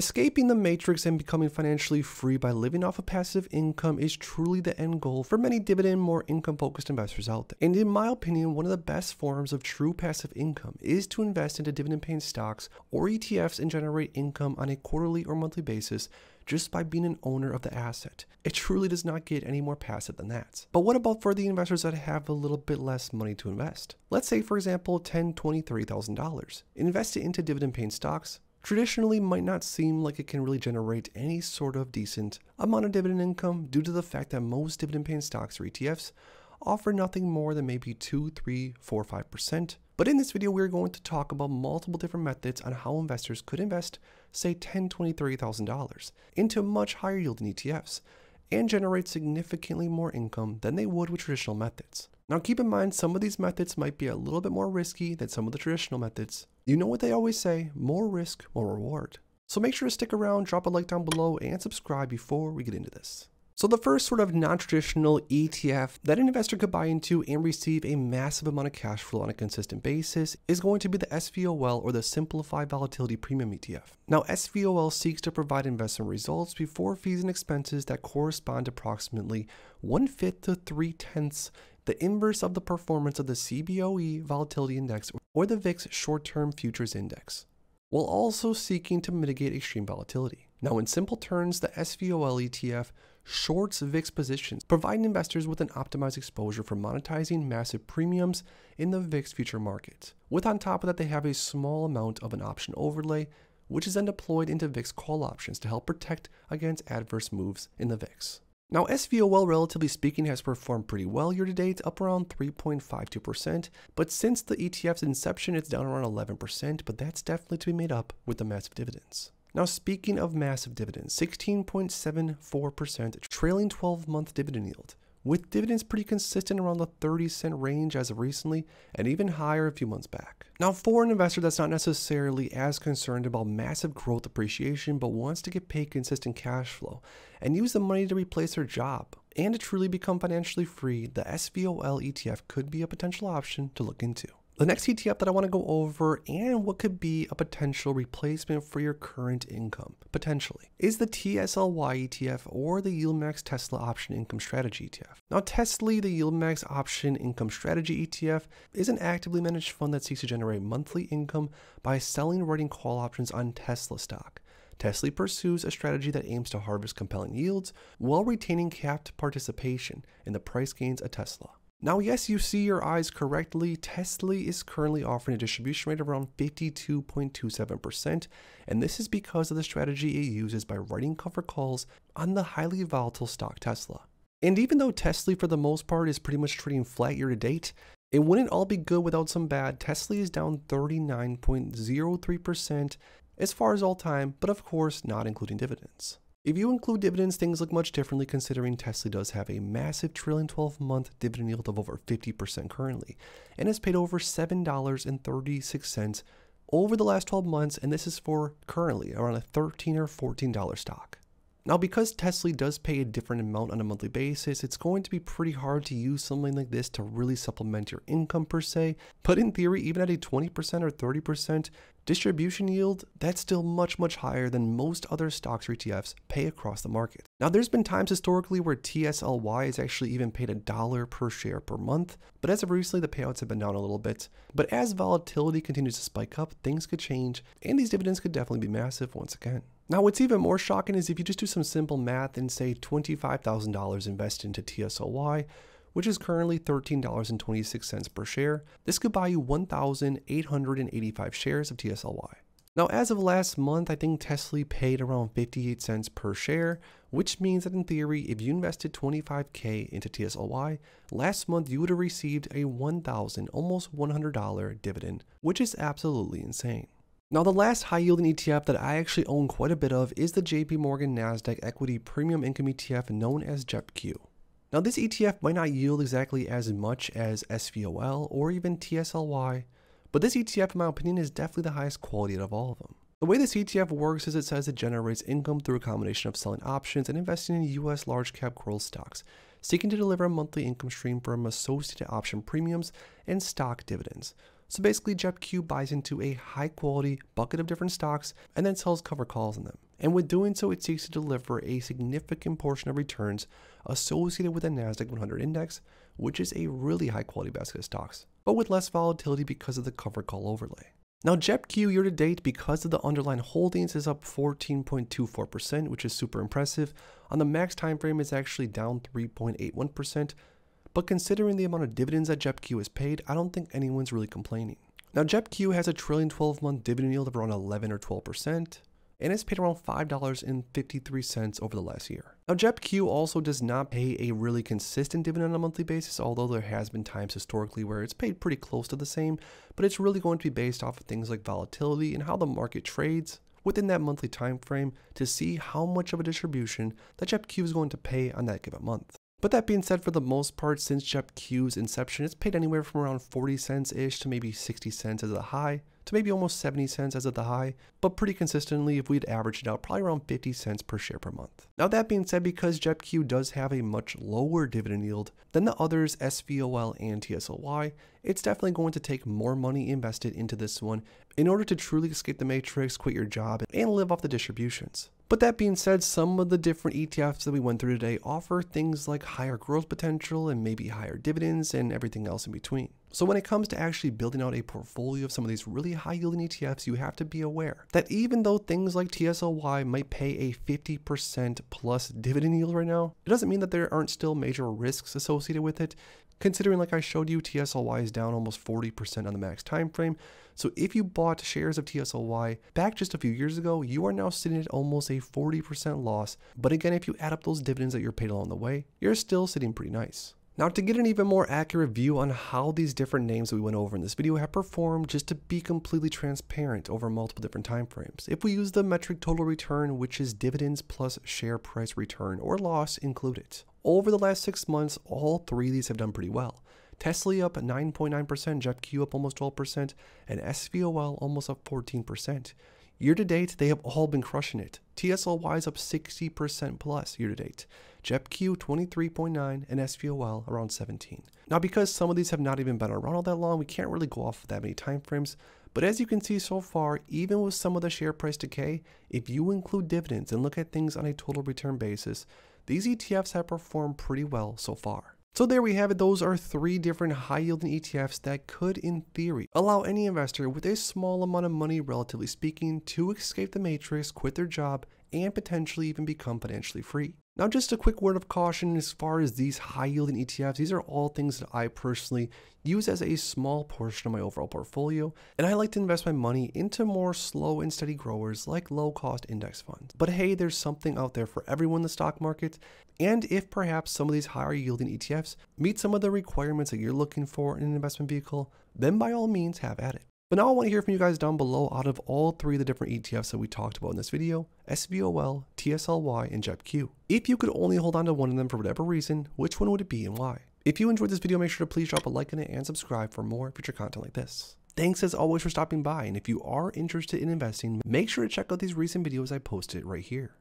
Escaping the matrix and becoming financially free by living off of passive income is truly the end goal for many dividend, more income focused investors out there. And in my opinion, one of the best forms of true passive income is to invest into dividend paying stocks or ETFs and generate income on a quarterly or monthly basis just by being an owner of the asset. It truly does not get any more passive than that. But what about for the investors that have a little bit less money to invest? Let's say, for example, $10, $20, $30,000. Invest it into dividend paying stocks, traditionally might not seem like it can really generate any sort of decent amount of dividend income due to the fact that most dividend paying stocks or ETFs offer nothing more than maybe 2, 3, 4, 5%. But in this video, we're going to talk about multiple different methods on how investors could invest, say $10, $20, $30,000 into much higher yielding ETFs and generate significantly more income than they would with traditional methods. Now keep in mind some of these methods might be a little bit more risky than some of the traditional methods, you know what they always say, more risk, more reward. So make sure to stick around, drop a like down below, and subscribe before we get into this. So the first sort of non-traditional ETF that an investor could buy into and receive a massive amount of cash flow on a consistent basis is going to be the SVOL or the Simplified Volatility Premium ETF. Now SVOL seeks to provide investment results before fees and expenses that correspond to approximately one-fifth to three-tenths the inverse of the performance of the CBOE Volatility Index or the VIX Short-Term Futures Index, while also seeking to mitigate extreme volatility. Now, in simple terms, the SVOL ETF shorts VIX positions, providing investors with an optimized exposure for monetizing massive premiums in the VIX future market. With on top of that, they have a small amount of an option overlay, which is then deployed into VIX call options to help protect against adverse moves in the VIX. Now, SVOL, relatively speaking, has performed pretty well year to date, up around 3.52%. But since the ETF's inception, it's down around 11%, but that's definitely to be made up with the massive dividends. Now, speaking of massive dividends, 16.74% trailing 12 month dividend yield with dividends pretty consistent around the 30 cent range as of recently and even higher a few months back. Now, for an investor that's not necessarily as concerned about massive growth appreciation but wants to get paid consistent cash flow and use the money to replace their job and to truly become financially free, the SVOL ETF could be a potential option to look into. The next ETF that I want to go over and what could be a potential replacement for your current income, potentially, is the TSLY ETF or the YieldMax Tesla Option Income Strategy ETF. Now, Tesla, the YieldMax Option Income Strategy ETF, is an actively managed fund that seeks to generate monthly income by selling writing call options on Tesla stock. Tesla pursues a strategy that aims to harvest compelling yields while retaining capped participation in the price gains of Tesla. Now, yes, you see your eyes correctly. Tesla is currently offering a distribution rate of around 52.27%, and this is because of the strategy it uses by writing cover calls on the highly volatile stock Tesla. And even though Tesla, for the most part, is pretty much trading flat year to date, it wouldn't all be good without some bad. Tesla is down 39.03% as far as all time, but of course, not including dividends. If you include dividends, things look much differently considering Tesla does have a massive trailing 12 month dividend yield of over 50% currently and has paid over $7.36 over the last 12 months, and this is for currently around a 13 or $14 stock. Now, because Tesla does pay a different amount on a monthly basis, it's going to be pretty hard to use something like this to really supplement your income per se. But in theory, even at a 20% or 30% distribution yield, that's still much, much higher than most other stocks or ETFs pay across the market. Now, there's been times historically where TSLY has actually even paid a dollar per share per month, but as of recently, the payouts have been down a little bit. But as volatility continues to spike up, things could change, and these dividends could definitely be massive once again. Now, what's even more shocking is if you just do some simple math and say $25,000 invested into TSLY, which is currently $13.26 per share, this could buy you 1,885 shares of TSLY. Now, as of last month, I think Tesla paid around 58 cents per share, which means that in theory, if you invested 25k into TSLY, last month you would have received a 1,000, almost $100 dividend, which is absolutely insane. Now, the last high yielding ETF that I actually own quite a bit of is the JP Morgan NASDAQ Equity Premium Income ETF known as JEPQ. Now, this ETF might not yield exactly as much as SVOL or even TSLY, but this ETF, in my opinion, is definitely the highest quality out of all of them. The way this ETF works is it says it generates income through a combination of selling options and investing in US large cap growth stocks, seeking to deliver a monthly income stream from associated option premiums and stock dividends. So basically, JEPQ buys into a high quality bucket of different stocks and then sells cover calls on them. And with doing so, it seeks to deliver a significant portion of returns associated with the NASDAQ 100 index, which is a really high quality basket of stocks, but with less volatility because of the cover call overlay. Now, JEPQ year to date, because of the underlying holdings, is up 14.24%, which is super impressive. On the max time frame, it's actually down 3.81%. But considering the amount of dividends that JEPQ has paid, I don't think anyone's really complaining. Now, JEPQ has a trailing 12 month dividend yield of around 11 or 12% and it's paid around $5.53 over the last year. Now, JEPQ also does not pay a really consistent dividend on a monthly basis, although there has been times historically where it's paid pretty close to the same, but it's really going to be based off of things like volatility and how the market trades within that monthly time frame to see how much of a distribution that JEPQ is going to pay on that given month. But that being said, for the most part, since JEPQ's inception, it's paid anywhere from around 40 cents ish to maybe 60 cents as a high, to maybe almost 70 cents as at the high, but pretty consistently, if we'd average it out, probably around 50 cents per share per month. Now, that being said, because JEPQ does have a much lower dividend yield than the others, SVOL and TSLY, it's definitely going to take more money invested into this one in order to truly escape the matrix, quit your job, and live off the distributions. But that being said, some of the different ETFs that we went through today offer things like higher growth potential and maybe higher dividends and everything else in between. So when it comes to actually building out a portfolio of some of these really high yielding ETFs, you have to be aware that even though things like TSLY might pay a 50% plus dividend yield right now, it doesn't mean that there aren't still major risks associated with it. Considering like I showed you, TSLY is down almost 40% on the max time frame. So if you bought shares of TSLY back just a few years ago, you are now sitting at almost a 40% loss. But again, if you add up those dividends that you're paid along the way, you're still sitting pretty nice. Now to get an even more accurate view on how these different names we went over in this video have performed just to be completely transparent over multiple different time frames. If we use the metric total return which is dividends plus share price return or loss included. Over the last 6 months all three of these have done pretty well. Tesla up 9.9%, JEPQ up almost 12%, and SVOL almost up 14%. Year to date, they have all been crushing it. TSLY is up 60% plus year to date. JEPQ 23.9 and SVOL around 17. Now because some of these have not even been around all that long, we can't really go off of that many time frames. But as you can see so far, even with some of the share price decay, if you include dividends and look at things on a total return basis, these ETFs have performed pretty well so far. So there we have it. Those are three different high yielding ETFs that could, in theory, allow any investor with a small amount of money, relatively speaking, to escape the matrix, quit their job, and potentially even become financially free. Now, just a quick word of caution as far as these high yielding ETFs, these are all things that I personally use as a small portion of my overall portfolio, and I like to invest my money into more slow and steady growers like low cost index funds. But hey, there's something out there for everyone in the stock market, and if perhaps some of these higher yielding ETFs meet some of the requirements that you're looking for in an investment vehicle, then by all means have at it. But now I want to hear from you guys down below out of all three of the different ETFs that we talked about in this video, SVOL, TSLY, and JEPQ. If you could only hold on to one of them for whatever reason, which one would it be and why? If you enjoyed this video, make sure to please drop a like on it and subscribe for more future content like this. Thanks as always for stopping by, and if you are interested in investing, make sure to check out these recent videos I posted right here.